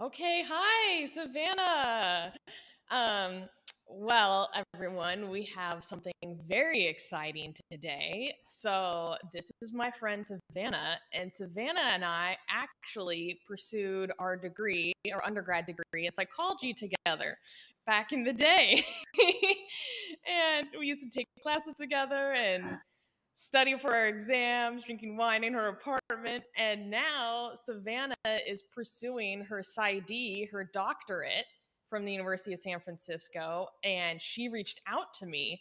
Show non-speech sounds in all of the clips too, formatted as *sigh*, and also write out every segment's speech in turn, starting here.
Okay, hi, Savannah. Um, well, everyone, we have something very exciting today. So, this is my friend Savannah, and Savannah and I actually pursued our degree, our undergrad degree in psychology together back in the day. *laughs* and we used to take classes together and study for our exams, drinking wine in her apartment. And now Savannah is pursuing her PsyD, her doctorate from the University of San Francisco. And she reached out to me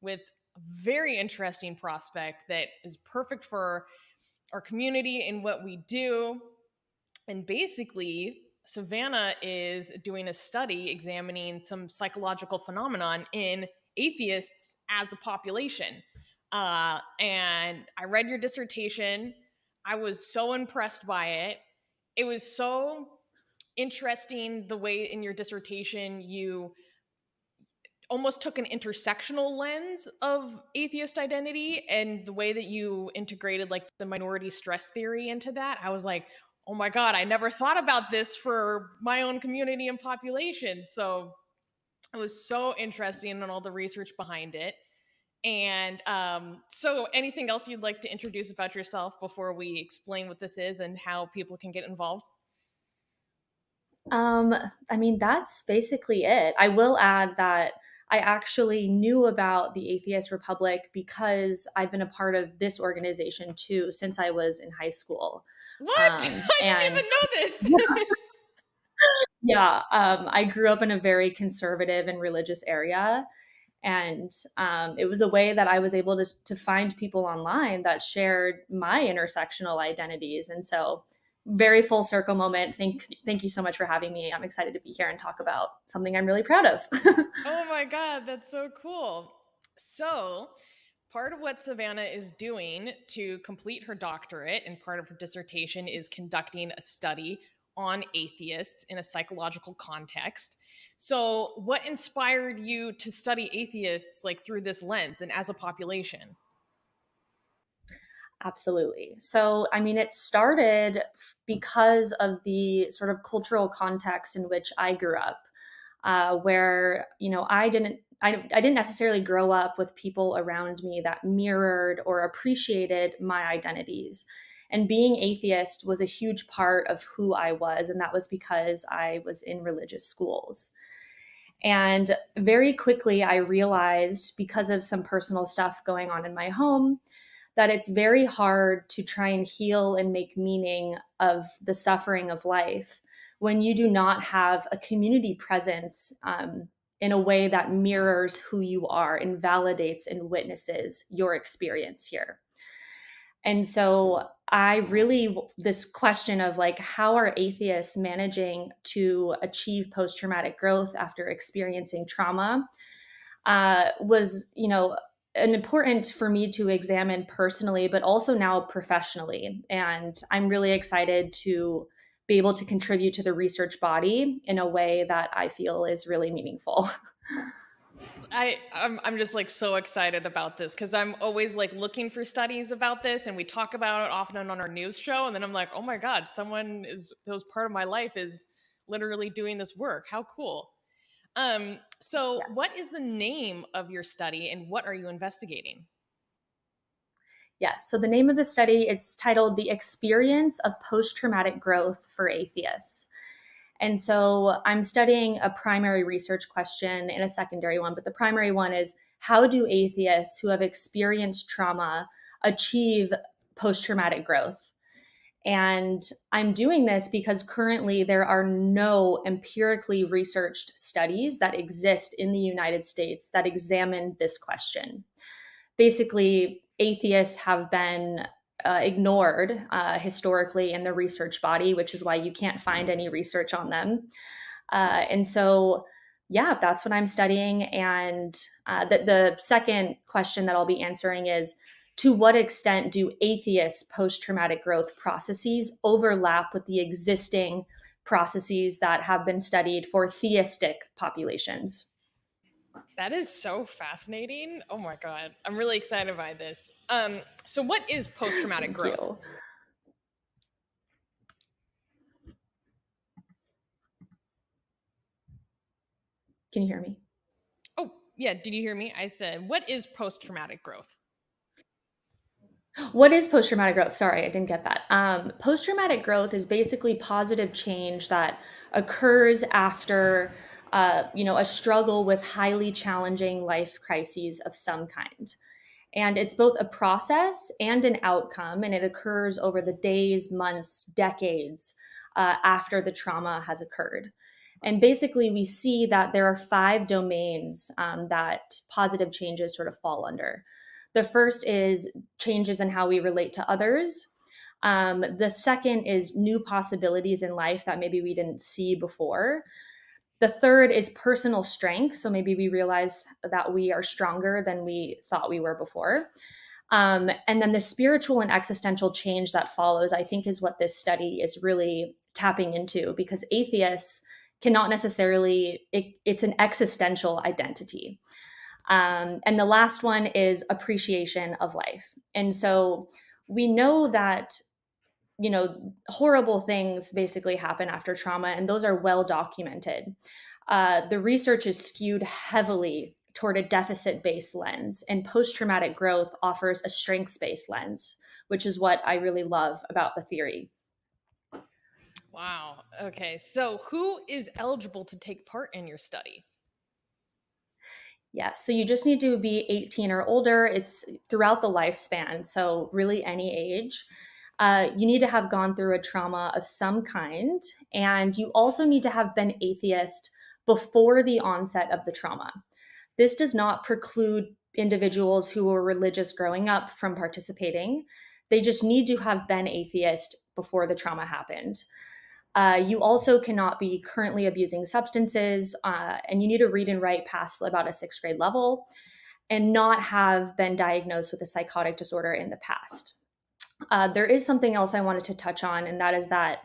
with a very interesting prospect that is perfect for our community and what we do. And basically, Savannah is doing a study examining some psychological phenomenon in atheists as a population. Uh, and I read your dissertation. I was so impressed by it. It was so interesting the way in your dissertation you almost took an intersectional lens of atheist identity and the way that you integrated like the minority stress theory into that. I was like, oh my God, I never thought about this for my own community and population. So it was so interesting and all the research behind it. And um, so, anything else you'd like to introduce about yourself before we explain what this is and how people can get involved? Um, I mean, that's basically it. I will add that I actually knew about the Atheist Republic because I've been a part of this organization too since I was in high school. What? Um, *laughs* I didn't even know this. *laughs* yeah, um, I grew up in a very conservative and religious area and um, it was a way that i was able to, to find people online that shared my intersectional identities. And so very full circle moment. Thank thank you so much for having me. I'm excited to be here and talk about something i'm really proud of. *laughs* Oh my god that's so cool. So part of what savannah is doing to complete her doctorate and part of her dissertation is conducting a study on atheists in a psychological context. So, what inspired you to study atheists like through this lens and as a population? Absolutely. So, I mean, it started because of the sort of cultural context in which I grew up, uh, where, you know, I didn't. I, I didn't necessarily grow up with people around me that mirrored or appreciated my identities. And being atheist was a huge part of who I was. And that was because I was in religious schools. And very quickly, I realized because of some personal stuff going on in my home that it's very hard to try and heal and make meaning of the suffering of life when you do not have a community presence um, in a way that mirrors who you are and validates and witnesses your experience here. And so I really, this question of like, how are atheists managing to achieve post traumatic growth after experiencing trauma uh, was, you know, an important for me to examine personally, but also now professionally. And I'm really excited to be able to contribute to the research body in a way that I feel is really meaningful. *laughs* I I'm I'm just like so excited about this because I'm always like looking for studies about this, and we talk about it often on our news show, and then I'm like, oh my god, someone is that was part of my life is literally doing this work. How cool! Um, so yes. what is the name of your study, and what are you investigating? Yes. So the name of the study it's titled "The Experience of Post Traumatic Growth for Atheists." And so I'm studying a primary research question and a secondary one, but the primary one is how do atheists who have experienced trauma achieve post traumatic growth? And I'm doing this because currently there are no empirically researched studies that exist in the United States that examine this question. Basically, atheists have been uh, ignored uh, historically in the research body, which is why you can't find any research on them. Uh, and so, yeah, that's what I'm studying. And uh, the, the second question that I'll be answering is to what extent do atheist post traumatic growth processes overlap with the existing processes that have been studied for theistic populations? That is so fascinating. Oh my god. I'm really excited by this. Um so what is post-traumatic growth? You. Can you hear me? Oh, yeah. Did you hear me? I said, what is post traumatic growth? What is post traumatic growth? Sorry, I didn't get that. Um, post traumatic growth is basically positive change that occurs after, uh, you know, a struggle with highly challenging life crises of some kind. And it's both a process and an outcome, and it occurs over the days, months, decades uh, after the trauma has occurred. And basically, we see that there are five domains um, that positive changes sort of fall under. The first is changes in how we relate to others. Um, the second is new possibilities in life that maybe we didn't see before. The third is personal strength. So maybe we realize that we are stronger than we thought we were before. Um, and then the spiritual and existential change that follows, I think, is what this study is really tapping into because atheists cannot necessarily, it, it's an existential identity. Um, and the last one is appreciation of life. And so we know that, you know, horrible things basically happen after trauma, and those are well documented. Uh, the research is skewed heavily toward a deficit based lens, and post traumatic growth offers a strengths based lens, which is what I really love about the theory. Wow. Okay. So, who is eligible to take part in your study? Yes. So you just need to be 18 or older. It's throughout the lifespan. So, really, any age. Uh, you need to have gone through a trauma of some kind. And you also need to have been atheist before the onset of the trauma. This does not preclude individuals who were religious growing up from participating. They just need to have been atheist before the trauma happened. Uh, you also cannot be currently abusing substances, uh, and you need to read and write past about a sixth grade level and not have been diagnosed with a psychotic disorder in the past. Uh, there is something else I wanted to touch on, and that is that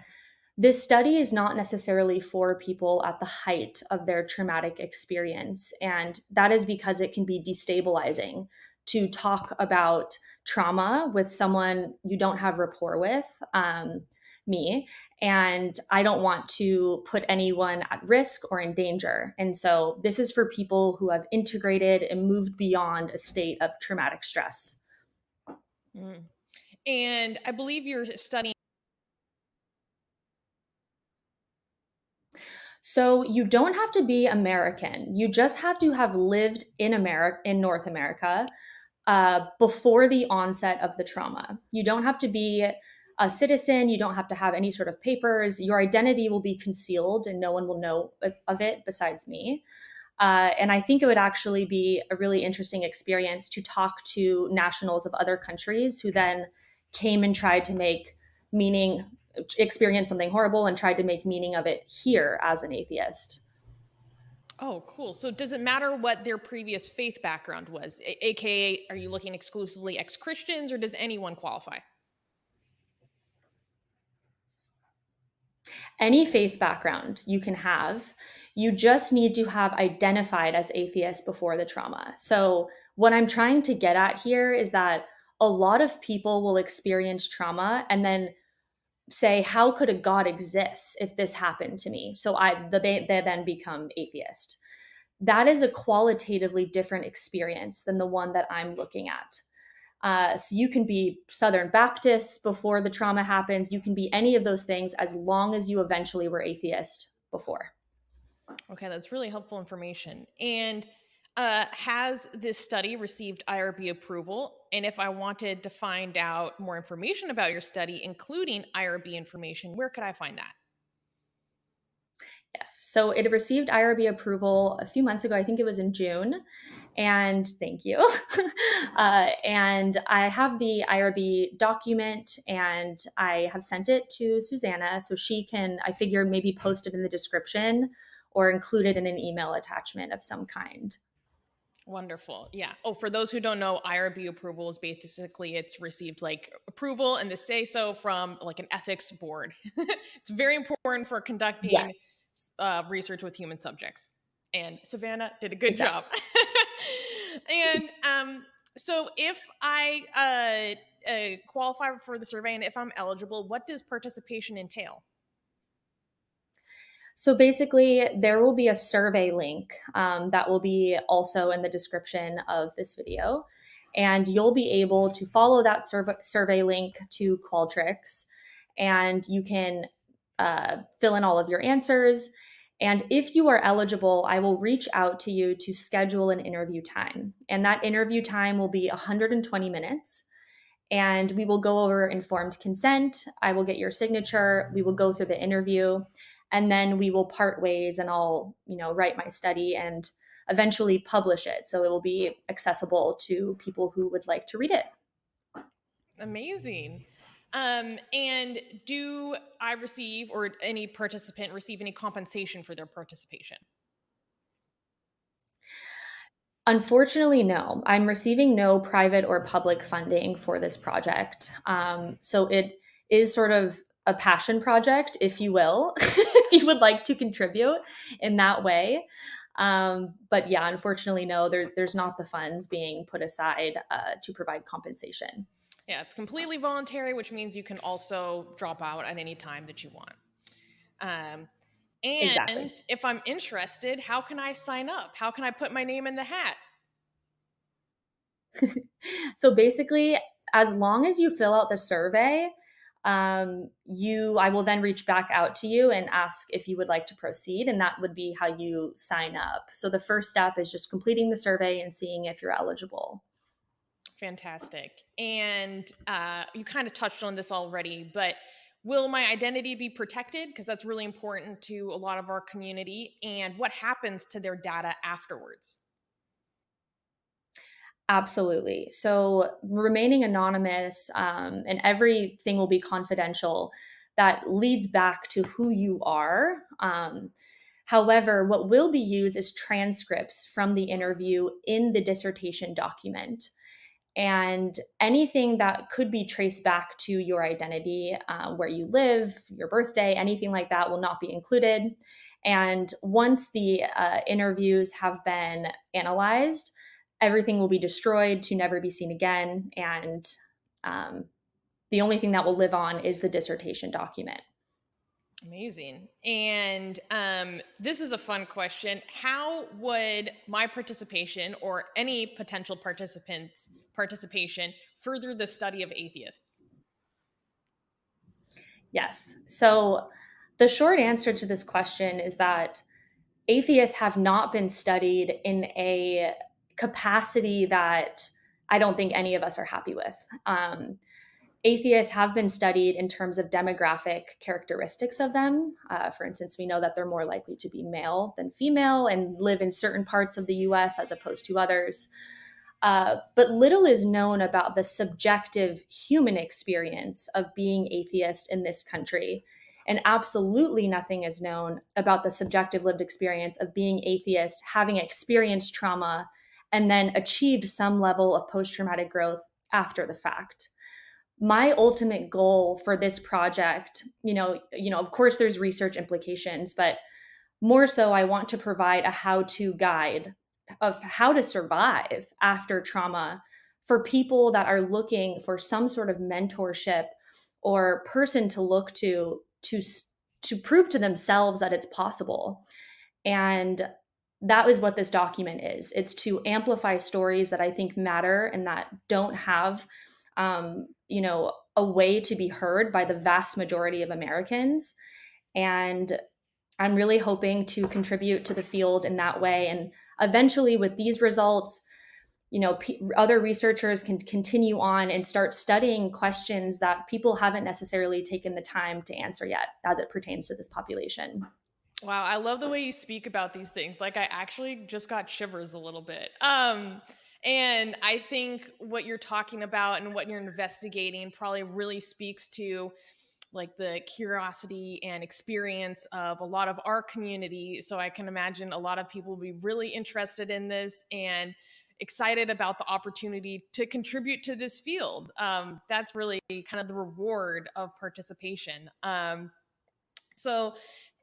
this study is not necessarily for people at the height of their traumatic experience. And that is because it can be destabilizing to talk about trauma with someone you don't have rapport with. Um, me and I don't want to put anyone at risk or in danger. And so this is for people who have integrated and moved beyond a state of traumatic stress. Mm. And I believe you're studying. So you don't have to be American. You just have to have lived in America, in North America, uh, before the onset of the trauma. You don't have to be a citizen. You don't have to have any sort of papers. Your identity will be concealed and no one will know of it besides me. Uh, and I think it would actually be a really interesting experience to talk to nationals of other countries who then came and tried to make meaning, experience something horrible and tried to make meaning of it here as an atheist. Oh, cool. So does it matter what their previous faith background was? A- AKA, are you looking exclusively ex Christians or does anyone qualify? any faith background you can have. You just need to have identified as atheist before the trauma. So, what I'm trying to get at here is that a lot of people will experience trauma and then say, How could a God exist if this happened to me? So, I, they, they then become atheist. That is a qualitatively different experience than the one that I'm looking at. Uh, so you can be Southern Baptist before the trauma happens. You can be any of those things as long as you eventually were atheist before. Okay, that's really helpful information. And uh, has this study received IRB approval? And if I wanted to find out more information about your study, including IRB information, where could I find that? Yes. So it received IRB approval a few months ago. I think it was in June. And thank you. *laughs* uh, and I have the IRB document and I have sent it to Susanna so she can, I figure, maybe post it in the description or include it in an email attachment of some kind. Wonderful. Yeah. Oh, for those who don't know, IRB approval is basically it's received like approval and the say so from like an ethics board. *laughs* it's very important for conducting yes uh, research with human subjects. And Savannah did a good exactly. job. *laughs* and um, so, if I uh, uh, qualify for the survey and if I'm eligible, what does participation entail? So basically, there will be a survey link um, that will be also in the description of this video. And you'll be able to follow that survey, survey link to Qualtrics, and you can uh, fill in all of your answers. And if you are eligible, I will reach out to you to schedule an interview time. And that interview time will be 120 minutes. And we will go over informed consent. I will get your signature. We will go through the interview and then we will part ways and I'll, you know, write my study and eventually publish it. So it will be accessible to people who would like to read it. Amazing. Um, and do I receive or any participant receive any compensation for their participation? Unfortunately, no. I'm receiving no private or public funding for this project. Um, so it is sort of a passion project, if you will, *laughs* if you would like to contribute in that way. Um, but yeah, unfortunately, no, there, there's not the funds being put aside uh, to provide compensation. Yeah, it's completely voluntary, which means you can also drop out at any time that you want. Um, and exactly. if I'm interested, how can I sign up? How can I put my name in the hat? *laughs* so basically, as long as you fill out the survey, um, you i will then reach back out to you and ask if you would like to proceed and that would be how you sign up. So the first step is just completing the survey and seeing if you're eligible. Fantastic. And uh, you kind of touched on this already but will my identity be protected? Because that's really important to a lot of our community and what happens to their data afterwards Absolutely. So remaining anonymous um, and everything will be confidential. That leads back to who you are. Um, however, what will be used is transcripts from the interview in the dissertation document. And anything that could be traced back to your identity, uh, where you live, your birthday, anything like that will not be included. And once the uh, interviews have been analyzed, everything will be destroyed to never be seen again. And um, the only thing that will live on is the dissertation document. Amazing. And um, this is a fun question. How would my participation or any potential participants' participation further the study of atheists? Yes. So the short answer to this question is that atheists have not been studied in a capacity that I don't think any of us are happy with. Um, atheists have been studied in terms of demographic characteristics of them. Uh, for instance, we know that they're more likely to be male than female and live in certain parts of the US as opposed to others. Uh, but little is known about the subjective human experience of being atheist in this country. And absolutely nothing is known about the subjective lived experience of being atheist, having experienced trauma, and then achieved some level of post traumatic growth after the fact. My ultimate goal for this project you know you know of course there's research implications but more so i want to provide a how to guide of how to survive after trauma for people that are looking for some sort of mentorship or person to look to to to prove to themselves that it's possible. And that is what this document is. It's to amplify stories that i think matter and that don't have um, you know a way to be heard by the vast majority of americans. And i'm really hoping to contribute to the field in that way. And eventually with these results you know p- other researchers can continue on and start studying questions that people haven't necessarily taken the time to answer yet as it pertains to this population Wow, I love the way you speak about these things. Like I actually just got shivers a little bit. Um and I think what you're talking about and what you're investigating probably really speaks to like the curiosity and experience of a lot of our community. So I can imagine a lot of people will be really interested in this and excited about the opportunity to contribute to this field. Um, that's really kind of the reward of participation. Um, so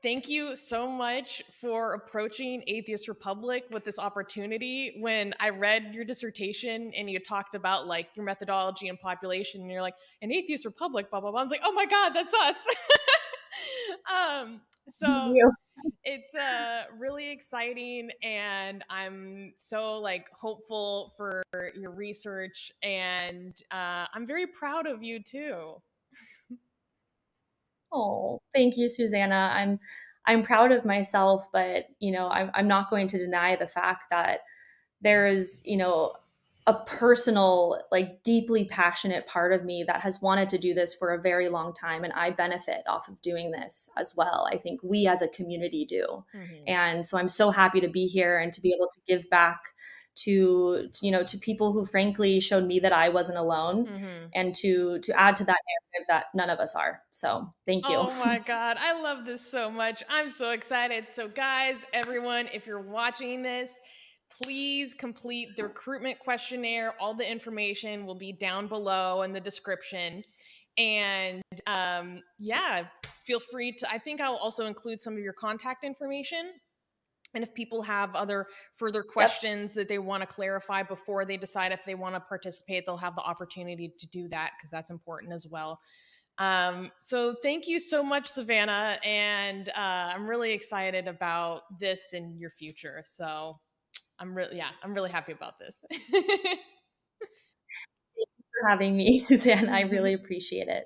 thank you so much for approaching Atheist Republic with this opportunity. When I read your dissertation and you talked about like your methodology and population, and you're like, an Atheist Republic, blah, blah, blah. I was like, oh my God, that's us. *laughs* um, so it's uh really exciting and I'm so like hopeful for your research and uh, I'm very proud of you too. Oh, thank you, Susanna. I'm I'm proud of myself, but you know, I'm I'm not going to deny the fact that there is, you know, a personal, like deeply passionate part of me that has wanted to do this for a very long time. And I benefit off of doing this as well. I think we as a community do. Mm-hmm. And so I'm so happy to be here and to be able to give back to you know to people who frankly showed me that I wasn't alone mm-hmm. and to to add to that narrative that none of us are. So, thank you. Oh *laughs* my god, I love this so much. I'm so excited. So guys, everyone, if you're watching this, please complete the recruitment questionnaire. All the information will be down below in the description. And um, yeah, feel free to. I think I'll also include some of your contact information. And if people have other further questions yep. that they want to clarify before they decide if they want to participate, they'll have the opportunity to do that because that's important as well. Um, so thank you so much, Savannah. And uh, I'm really excited about this and your future. So I'm really, yeah, I'm really happy about this. *laughs* Thank you for having me, *laughs* Suzanne. I really *laughs* appreciate it.